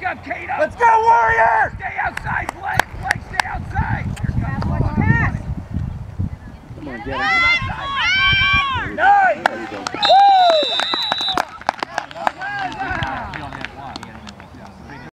Back up, Kato. Let's go, Warrior! Stay outside, Blake. Blake, stay outside. Here comes Pass, pass. Come on, Get him him. outside.